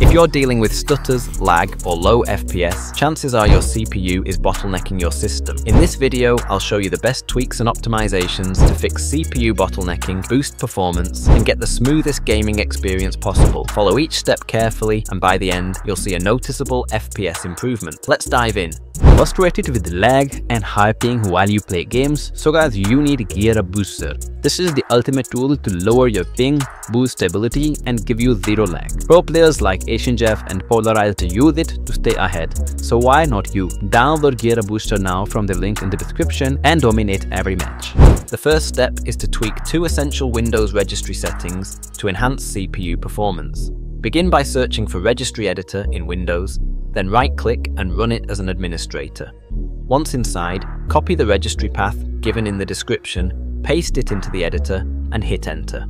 If you're dealing with stutters, lag, or low FPS, chances are your CPU is bottlenecking your system. In this video, I'll show you the best tweaks and optimizations to fix CPU bottlenecking, boost performance, and get the smoothest gaming experience possible. Follow each step carefully, and by the end, you'll see a noticeable FPS improvement. Let's dive in. Frustrated with lag and high ping while you play games? So guys, you need Gear Up Booster. This is the ultimate tool to lower your ping, boost stability, and give you zero lag. Pro players like Asian Jeff and Polarized use it to stay ahead. So why not you? Download Gear Up Booster now from the link in the description and dominate every match. The first step is to tweak two essential Windows registry settings to enhance CPU performance. Begin by searching for Registry Editor in Windows, then right-click and run it as an administrator. Once inside, copy the registry path given in the description, paste it into the editor, and hit enter.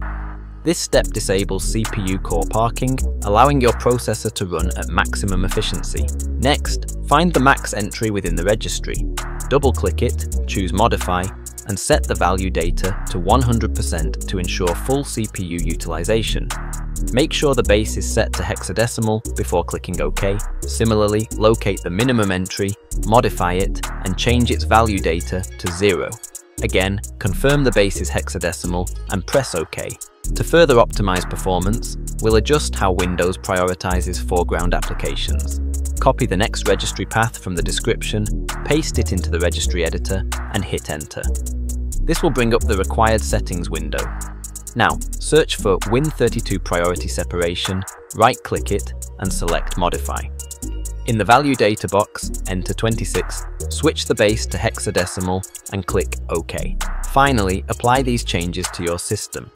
This step disables CPU core parking, allowing your processor to run at maximum efficiency. Next, find the max entry within the registry. Double-click it, choose Modify, and set the value data to 100% to ensure full CPU utilization. Make sure the base is set to hexadecimal before clicking OK. Similarly, locate the minimum entry, modify it, and change its value data to 0. Again, confirm the base is hexadecimal and press OK. To further optimize performance, we'll adjust how Windows prioritizes foreground applications. Copy the next registry path from the description, paste it into the registry editor, and hit enter. This will bring up the required settings window. Now, search for Win32 priority separation, right-click it, and select Modify. In the value data box, enter 26, switch the base to hexadecimal, and click OK. Finally, apply these changes to your system.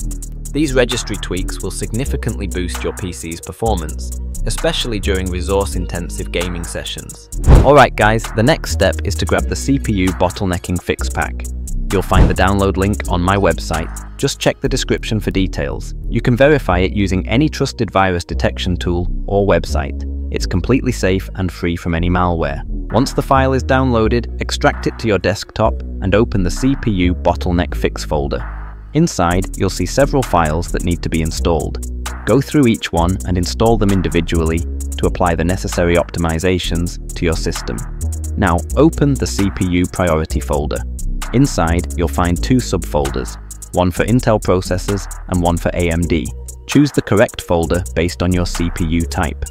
These registry tweaks will significantly boost your PC's performance, especially during resource-intensive gaming sessions. Alright guys, the next step is to grab the CPU bottlenecking fix pack. You'll find the download link on my website. Just check the description for details. You can verify it using any trusted virus detection tool or website. It's completely safe and free from any malware. Once the file is downloaded, extract it to your desktop and open the CPU bottleneck fix folder. Inside, you'll see several files that need to be installed. Go through each one and install them individually to apply the necessary optimizations to your system. Now open the CPU priority folder. Inside, you'll find two subfolders, one for Intel processors and one for AMD. Choose the correct folder based on your CPU type.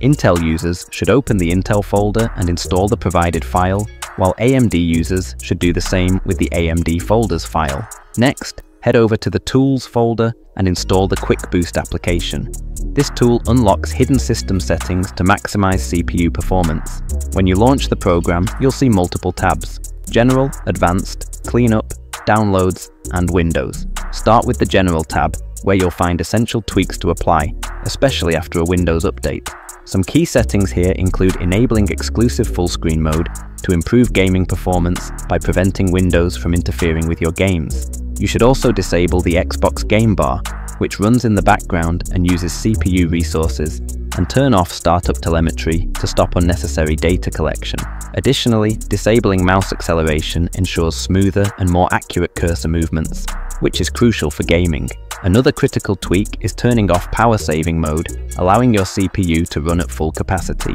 Intel users should open the Intel folder and install the provided file, while AMD users should do the same with the AMD folders file. Next, head over to the Tools folder and install the Quick Boost application. This tool unlocks hidden system settings to maximize CPU performance. When you launch the program, you'll see multiple tabs. General, Advanced, Cleanup, Downloads, and Windows. Start with the General tab, where you'll find essential tweaks to apply, especially after a Windows update. Some key settings here include enabling exclusive full screen mode to improve gaming performance by preventing Windows from interfering with your games. You should also disable the Xbox Game Bar, which runs in the background and uses CPU resources, and turn off startup telemetry to stop unnecessary data collection. Additionally, disabling mouse acceleration ensures smoother and more accurate cursor movements, which is crucial for gaming. Another critical tweak is turning off power saving mode, allowing your CPU to run at full capacity.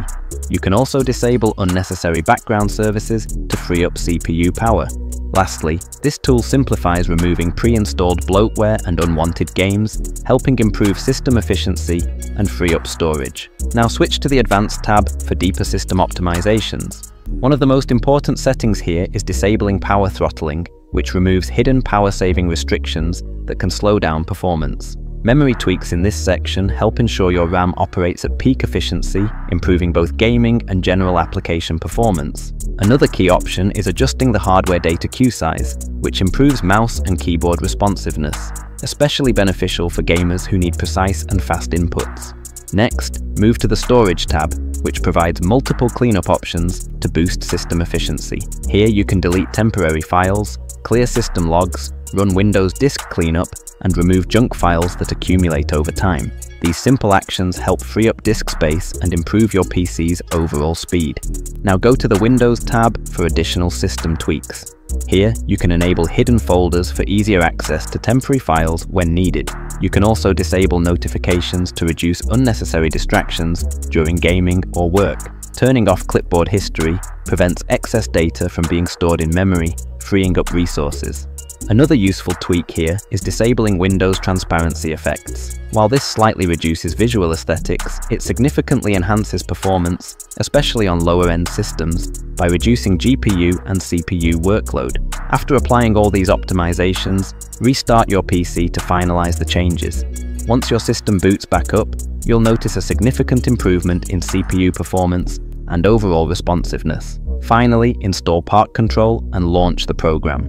You can also disable unnecessary background services to free up CPU power. Lastly, this tool simplifies removing pre-installed bloatware and unwanted games, helping improve system efficiency and free up storage. Now switch to the Advanced tab for deeper system optimizations. One of the most important settings here is disabling power throttling, which removes hidden power-saving restrictions that can slow down performance. Memory tweaks in this section help ensure your RAM operates at peak efficiency, improving both gaming and general application performance. Another key option is adjusting the hardware data queue size, which improves mouse and keyboard responsiveness, especially beneficial for gamers who need precise and fast inputs. Next, move to the Storage tab, which provides multiple cleanup options to boost system efficiency. Here you can delete temporary files, clear system logs, run Windows disk cleanup, and remove junk files that accumulate over time. These simple actions help free up disk space and improve your PC's overall speed. Now go to the Windows tab for additional system tweaks. Here, you can enable hidden folders for easier access to temporary files when needed. You can also disable notifications to reduce unnecessary distractions during gaming or work. Turning off clipboard history prevents excess data from being stored in memory, freeing up resources. Another useful tweak here is disabling Windows transparency effects. While this slightly reduces visual aesthetics, it significantly enhances performance, especially on lower-end systems, by reducing GPU and CPU workload. After applying all these optimizations, restart your PC to finalize the changes. Once your system boots back up, you'll notice a significant improvement in CPU performance and overall responsiveness. Finally, install Park Control and launch the program.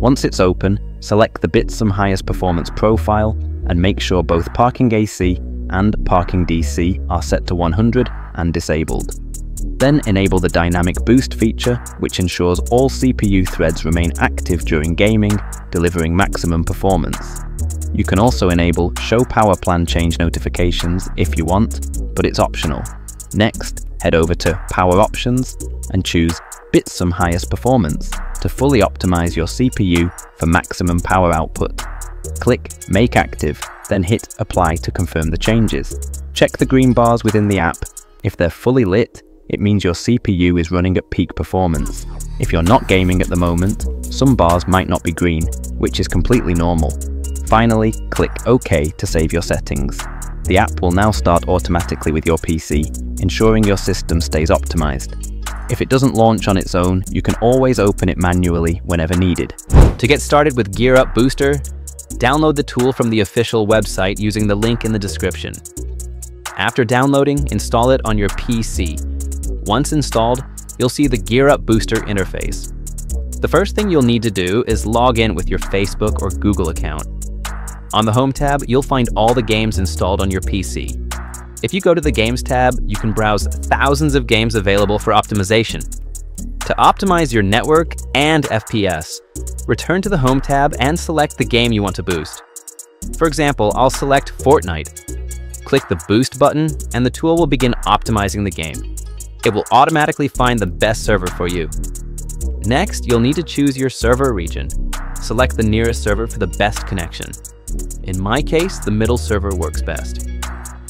Once it's open, select the Bitsum highest performance profile and make sure both Parking AC and Parking DC are set to 100 and disabled. Then enable the Dynamic Boost feature, which ensures all CPU threads remain active during gaming, delivering maximum performance. You can also enable Show Power Plan Change notifications if you want, but it's optional. Next, head over to Power Options and choose Bitsum Highest Performance to fully optimize your CPU for maximum power output. Click Make Active, then hit Apply to confirm the changes. Check the green bars within the app. If they're fully lit, it means your CPU is running at peak performance. If you're not gaming at the moment, some bars might not be green, which is completely normal. Finally, click OK to save your settings. The app will now start automatically with your PC, ensuring your system stays optimized. If it doesn't launch on its own, you can always open it manually whenever needed. To get started with Gear Up Booster, download the tool from the official website using the link in the description. After downloading, install it on your PC. Once installed, you'll see the Gear Up Booster interface. The first thing you'll need to do is log in with your Facebook or Google account. On the Home tab, you'll find all the games installed on your PC. If you go to the Games tab, you can browse thousands of games available for optimization. To optimize your network and FPS, return to the Home tab and select the game you want to boost. For example, I'll select Fortnite. Click the Boost button and the tool will begin optimizing the game. It will automatically find the best server for you. Next, you'll need to choose your server region. Select the nearest server for the best connection. In my case, the middle server works best.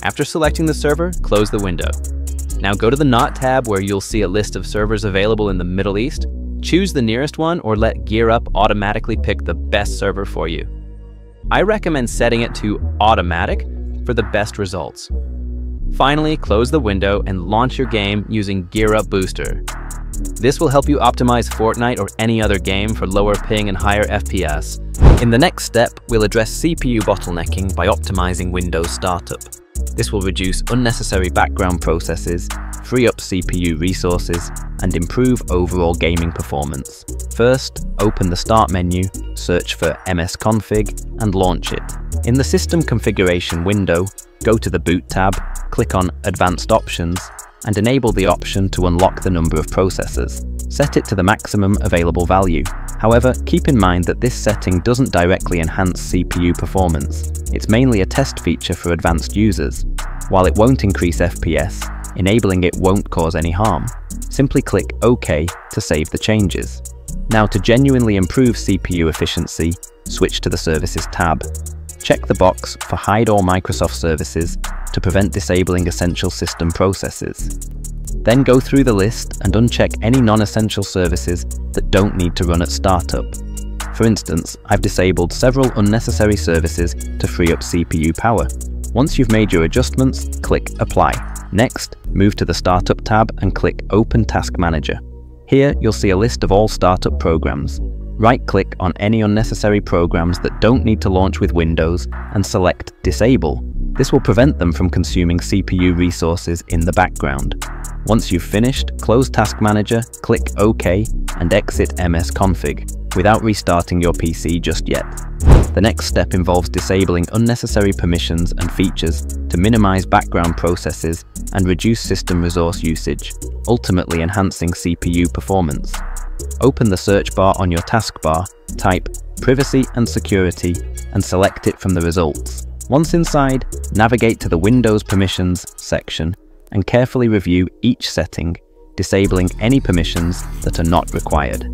After selecting the server, close the window. Now go to the Not tab where you'll see a list of servers available in the Middle East. Choose the nearest one or let GearUp automatically pick the best server for you. I recommend setting it to Automatic for the best results. Finally, close the window and launch your game using GearUp Booster. This will help you optimize Fortnite or any other game for lower ping and higher FPS. In the next step, we'll address CPU bottlenecking by optimizing Windows Startup. This will reduce unnecessary background processes, free up CPU resources, and improve overall gaming performance. First, open the Start menu, search for msconfig, and launch it. In the System Configuration window, go to the Boot tab, click on Advanced Options, and enable the option to unlock the number of processors. Set it to the maximum available value. However, keep in mind that this setting doesn't directly enhance CPU performance. It's mainly a test feature for advanced users. While it won't increase FPS, enabling it won't cause any harm. Simply click OK to save the changes. Now to genuinely improve CPU efficiency, switch to the Services tab. Check the box for Hide all Microsoft services to prevent disabling essential system processes. Then go through the list and uncheck any non-essential services that don't need to run at startup. For instance, I've disabled several unnecessary services to free up CPU power. Once you've made your adjustments, click Apply. Next, move to the Startup tab and click Open Task Manager. Here, you'll see a list of all startup programs. Right-click on any unnecessary programs that don't need to launch with Windows and select Disable. This will prevent them from consuming CPU resources in the background. Once you've finished, close Task Manager, click OK, and exit msconfig, without restarting your PC just yet. The next step involves disabling unnecessary permissions and features to minimize background processes and reduce system resource usage, ultimately enhancing CPU performance. Open the search bar on your taskbar, type Privacy and Security, and select it from the results. Once inside, navigate to the Windows Permissions section and carefully review each setting, disabling any permissions that are not required.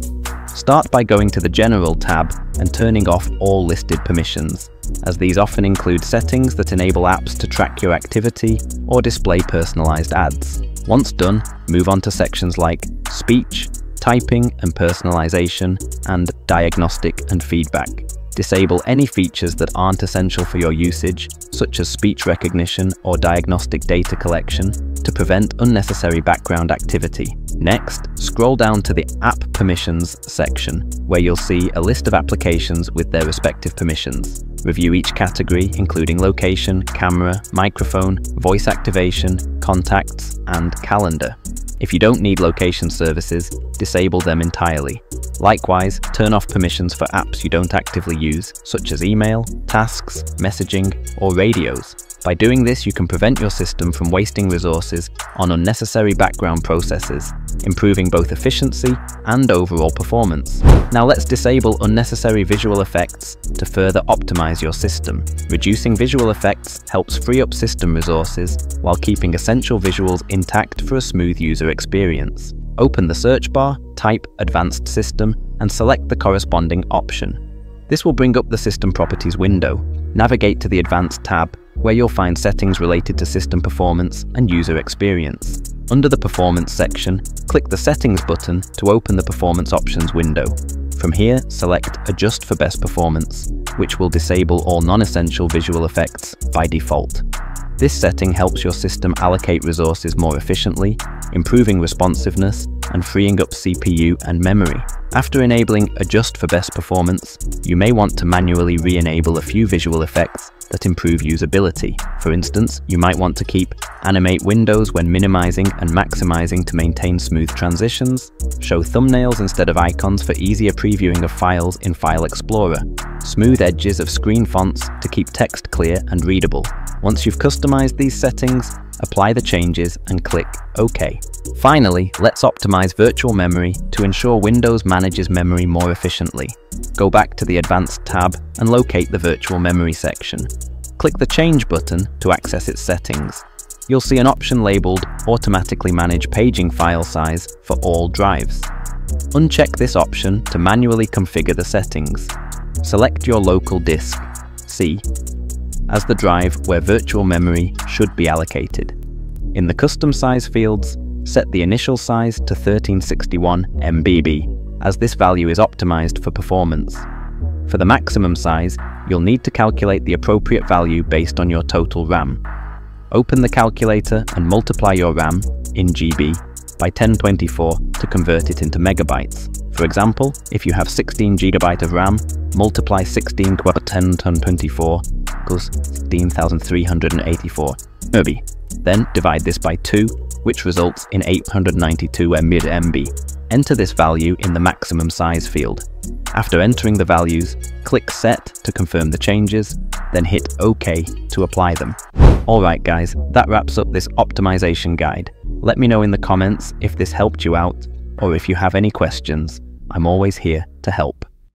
Start by going to the General tab and turning off all listed permissions, as these often include settings that enable apps to track your activity or display personalized ads. Once done, move on to sections like speech, typing and personalization, and diagnostic and feedback. Disable any features that aren't essential for your usage, such as speech recognition or diagnostic data collection, to prevent unnecessary background activity. Next, scroll down to the App Permissions section, where you'll see a list of applications with their respective permissions. Review each category, including location, camera, microphone, voice activation, contacts, and calendar. If you don't need location services, disable them entirely. Likewise, turn off permissions for apps you don't actively use, such as email, tasks, messaging, or radios. By doing this, you can prevent your system from wasting resources on unnecessary background processes, improving both efficiency and overall performance. Now let's disable unnecessary visual effects to further optimize your system. Reducing visual effects helps free up system resources while keeping essential visuals intact for a smooth user experience. Open the search bar, type Advanced System, and select the corresponding option. This will bring up the System Properties window. Navigate to the Advanced tab where you'll find settings related to system performance and user experience. Under the Performance section, click the Settings button to open the Performance Options window. From here, select Adjust for Best Performance, which will disable all non-essential visual effects by default. This setting helps your system allocate resources more efficiently, improving responsiveness and freeing up CPU and memory. After enabling Adjust for Best Performance, you may want to manually re-enable a few visual effects that improve usability. For instance, you might want to keep animate windows when minimizing and maximizing to maintain smooth transitions, show thumbnails instead of icons for easier previewing of files in File Explorer, smooth edges of screen fonts to keep text clear and readable. Once you've customized these settings, apply the changes and click OK. Finally, let's optimize virtual memory to ensure Windows manages memory more efficiently. Go back to the Advanced tab and locate the virtual memory section. Click the Change button to access its settings. You'll see an option labeled Automatically Manage Paging File Size for all drives. Uncheck this option to manually configure the settings. Select your local disk, C, as the drive where virtual memory should be allocated. In the custom size fields, set the initial size to 1361 MBB, as this value is optimized for performance. For the maximum size, you'll need to calculate the appropriate value based on your total RAM. Open the calculator and multiply your RAM, in GB, by 1024 to convert it into megabytes. For example, if you have 16 GB of RAM, multiply 16 by 1024 equals 16,384 MB. Then divide this by 2, which results in 892 MB. Enter this value in the maximum size field. After entering the values, click Set to confirm the changes, then hit OK to apply them. Alright guys, that wraps up this optimization guide. Let me know in the comments if this helped you out, or if you have any questions. I'm always here to help.